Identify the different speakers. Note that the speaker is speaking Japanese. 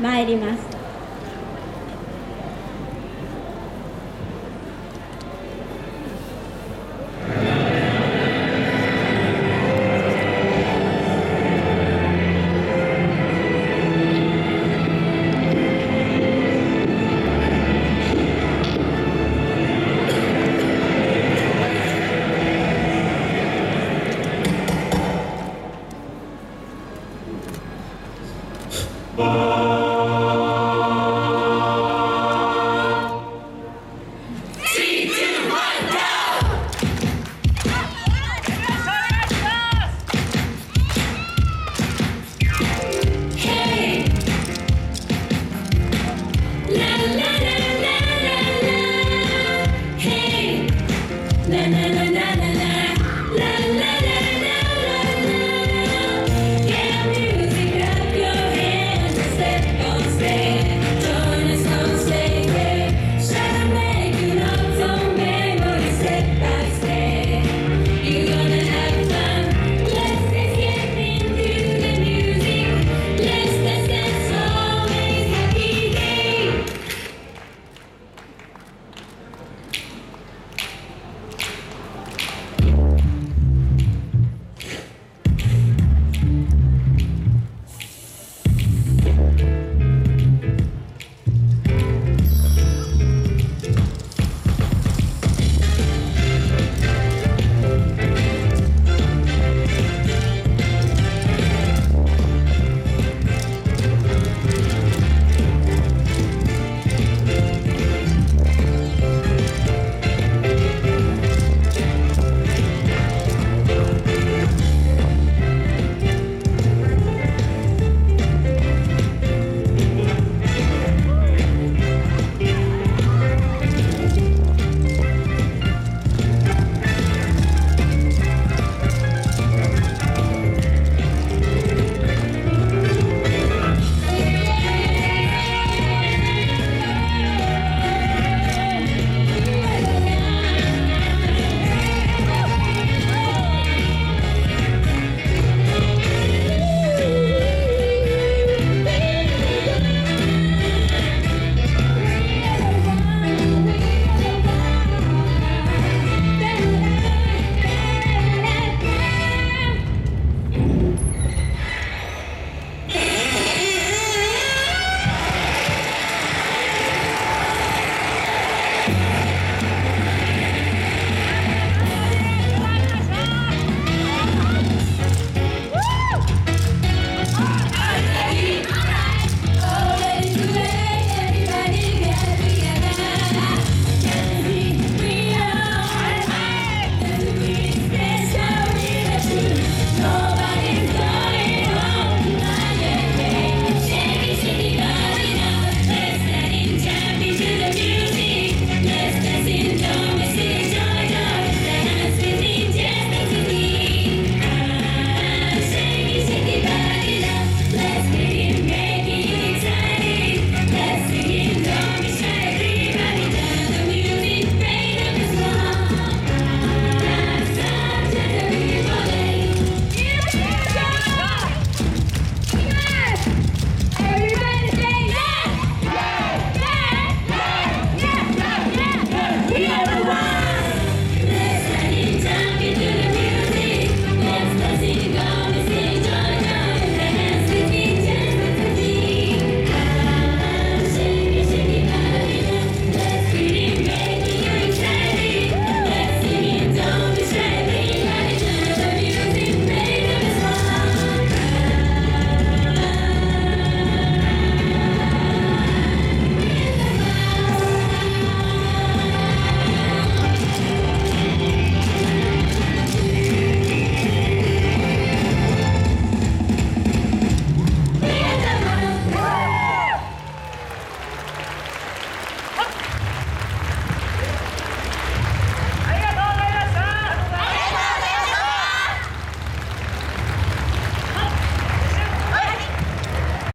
Speaker 1: 参ります。Bye.